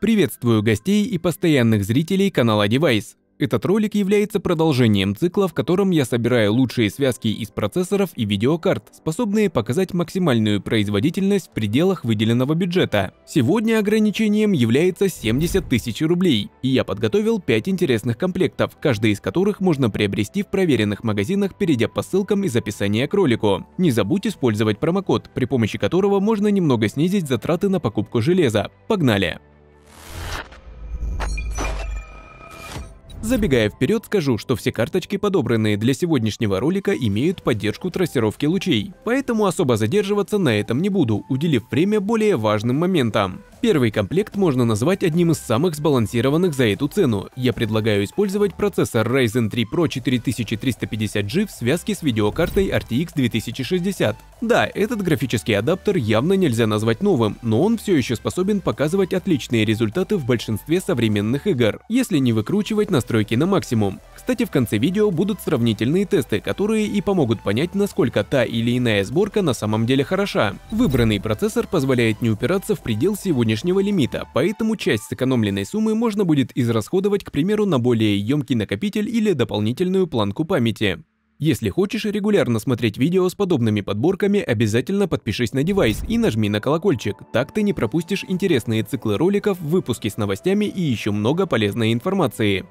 Приветствую гостей и постоянных зрителей канала Device. Этот ролик является продолжением цикла, в котором я собираю лучшие связки из процессоров и видеокарт, способные показать максимальную производительность в пределах выделенного бюджета. Сегодня ограничением является 70 тысяч рублей, и я подготовил 5 интересных комплектов, каждый из которых можно приобрести в проверенных магазинах, перейдя по ссылкам из описания к ролику. Не забудь использовать промокод, при помощи которого можно немного снизить затраты на покупку железа. Погнали! Забегая вперед, скажу, что все карточки, подобранные для сегодняшнего ролика, имеют поддержку трассировки лучей, поэтому особо задерживаться на этом не буду, уделив время более важным моментам. Первый комплект можно назвать одним из самых сбалансированных за эту цену. Я предлагаю использовать процессор Ryzen 3 Pro 4350G в связке с видеокартой RTX 2060. Да, этот графический адаптер явно нельзя назвать новым, но он все еще способен показывать отличные результаты в большинстве современных игр, если не выкручивать настройки на максимум. Кстати, в конце видео будут сравнительные тесты, которые и помогут понять, насколько та или иная сборка на самом деле хороша. Выбранный процессор позволяет не упираться в предел сегодня сегодняшнего лимита, поэтому часть сэкономленной суммы можно будет израсходовать, к примеру, на более емкий накопитель или дополнительную планку памяти. Если хочешь регулярно смотреть видео с подобными подборками, обязательно подпишись на девайс и нажми на колокольчик, так ты не пропустишь интересные циклы роликов, выпуски с новостями и еще много полезной информации.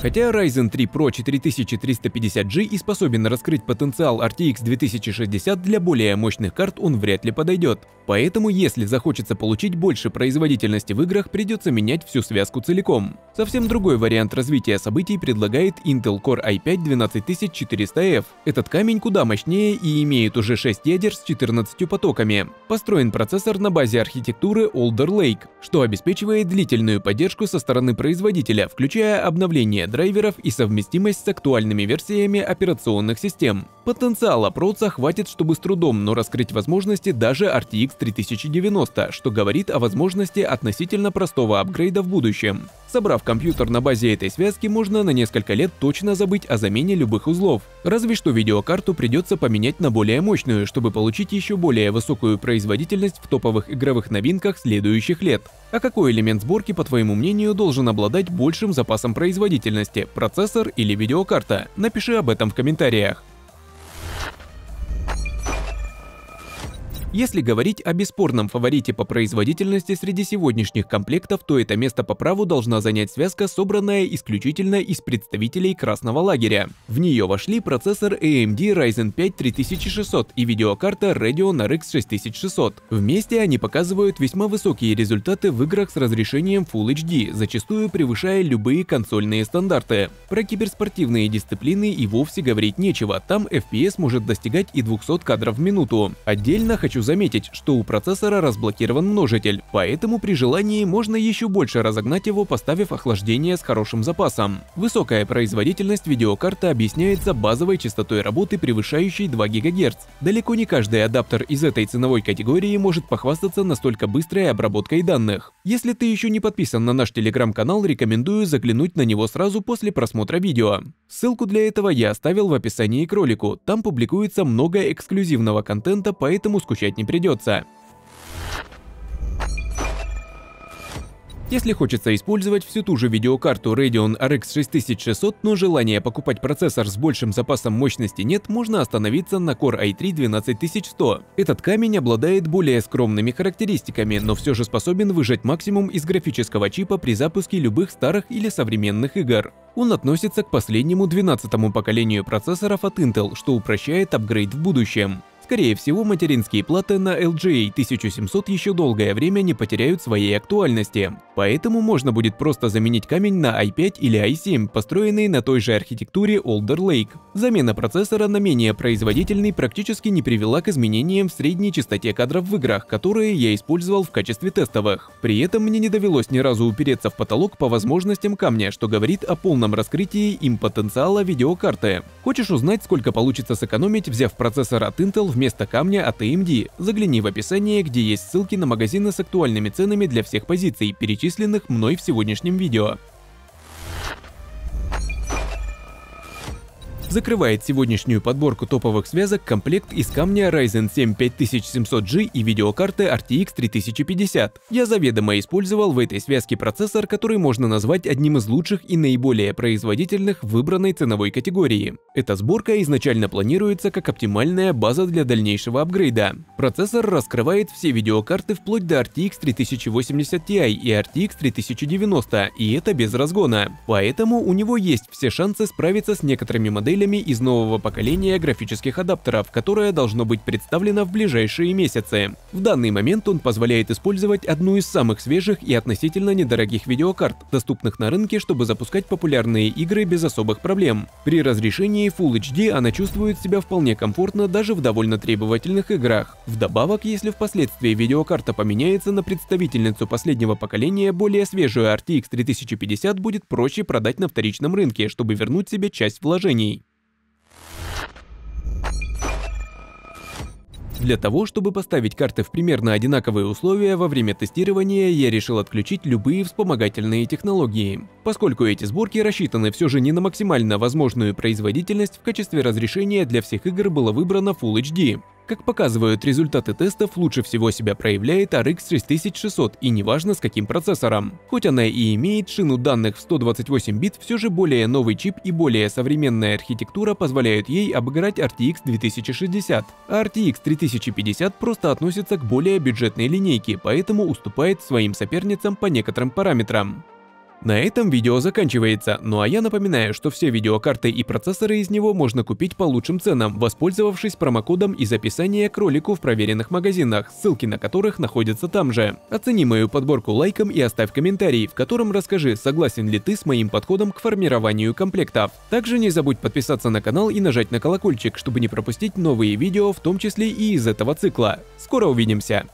Хотя Ryzen 3 Pro 4350G и способен раскрыть потенциал RTX 2060 для более мощных карт он вряд ли подойдет. Поэтому если захочется получить больше производительности в играх, придется менять всю связку целиком. Совсем другой вариант развития событий предлагает Intel Core i5-12400F. Этот камень куда мощнее и имеет уже 6 ядер с 14 потоками. Построен процессор на базе архитектуры Alder Lake, что обеспечивает длительную поддержку со стороны производителя, включая обновление драйверов и совместимость с актуальными версиями операционных систем. Потенциала проца хватит, чтобы с трудом, но раскрыть возможности даже RTX 3090, что говорит о возможности относительно простого апгрейда в будущем. Собрав компьютер на базе этой связки, можно на несколько лет точно забыть о замене любых узлов. Разве что видеокарту придется поменять на более мощную, чтобы получить еще более высокую производительность в топовых игровых новинках следующих лет. А какой элемент сборки, по твоему мнению, должен обладать большим запасом производительности – процессор или видеокарта? Напиши об этом в комментариях. Если говорить о бесспорном фаворите по производительности среди сегодняшних комплектов, то это место по праву должна занять связка, собранная исключительно из представителей красного лагеря. В нее вошли процессор AMD Ryzen 5 3600 и видеокарта Radeon RX 6600. Вместе они показывают весьма высокие результаты в играх с разрешением Full HD, зачастую превышая любые консольные стандарты. Про киберспортивные дисциплины и вовсе говорить нечего, там FPS может достигать и 200 кадров в минуту. Отдельно хочу заметить, что у процессора разблокирован множитель, поэтому при желании можно еще больше разогнать его, поставив охлаждение с хорошим запасом. Высокая производительность видеокарты объясняется базовой частотой работы, превышающей 2 ГГц. Далеко не каждый адаптер из этой ценовой категории может похвастаться настолько быстрой обработкой данных. Если ты еще не подписан на наш телеграм-канал, рекомендую заглянуть на него сразу после просмотра видео. Ссылку для этого я оставил в описании к ролику, там публикуется много эксклюзивного контента, поэтому скучать не придется. Если хочется использовать всю ту же видеокарту Radeon RX 6600, но желания покупать процессор с большим запасом мощности нет, можно остановиться на Core i3 12100. Этот камень обладает более скромными характеристиками, но все же способен выжать максимум из графического чипа при запуске любых старых или современных игр. Он относится к последнему 12-му поколению процессоров от Intel, что упрощает апгрейд в будущем. Скорее всего, материнские платы на LGA 1700 еще долгое время не потеряют своей актуальности, поэтому можно будет просто заменить камень на i5 или i7, построенный на той же архитектуре Alder Lake. Замена процессора на менее производительный практически не привела к изменениям в средней частоте кадров в играх, которые я использовал в качестве тестовых. При этом мне не довелось ни разу упереться в потолок по возможностям камня, что говорит о полном раскрытии им потенциала видеокарты. Хочешь узнать, сколько получится сэкономить, взяв процессор от Intel вместо камня от AMD, загляни в описание, где есть ссылки на магазины с актуальными ценами для всех позиций, перечисленных мной в сегодняшнем видео. Закрывает сегодняшнюю подборку топовых связок комплект из камня Ryzen 7 5700G и видеокарты RTX 3050. Я заведомо использовал в этой связке процессор, который можно назвать одним из лучших и наиболее производительных в выбранной ценовой категории. Эта сборка изначально планируется как оптимальная база для дальнейшего апгрейда. Процессор раскрывает все видеокарты вплоть до RTX 3080 Ti и RTX 3090, и это без разгона. Поэтому у него есть все шансы справиться с некоторыми моделями из нового поколения графических адаптеров, которое должно быть представлено в ближайшие месяцы. В данный момент он позволяет использовать одну из самых свежих и относительно недорогих видеокарт, доступных на рынке, чтобы запускать популярные игры без особых проблем. При разрешении Full HD она чувствует себя вполне комфортно даже в довольно требовательных играх. Вдобавок, если впоследствии видеокарта поменяется на представительницу последнего поколения, более свежую RTX 3050 будет проще продать на вторичном рынке, чтобы вернуть себе часть вложений. Для того, чтобы поставить карты в примерно одинаковые условия во время тестирования, я решил отключить любые вспомогательные технологии. Поскольку эти сборки рассчитаны все же не на максимально возможную производительность, в качестве разрешения для всех игр было выбрано Full HD. Как показывают результаты тестов, лучше всего себя проявляет RX 6600 и неважно с каким процессором. Хоть она и имеет шину данных в 128 бит, все же более новый чип и более современная архитектура позволяют ей обыграть RTX 2060. А RTX 3050 просто относится к более бюджетной линейке, поэтому уступает своим соперницам по некоторым параметрам. На этом видео заканчивается, ну а я напоминаю, что все видеокарты и процессоры из него можно купить по лучшим ценам, воспользовавшись промокодом из описания к ролику в проверенных магазинах, ссылки на которых находятся там же. Оцени мою подборку лайком и оставь комментарий, в котором расскажи, согласен ли ты с моим подходом к формированию комплектов. Также не забудь подписаться на канал и нажать на колокольчик, чтобы не пропустить новые видео, в том числе и из этого цикла. Скоро увидимся!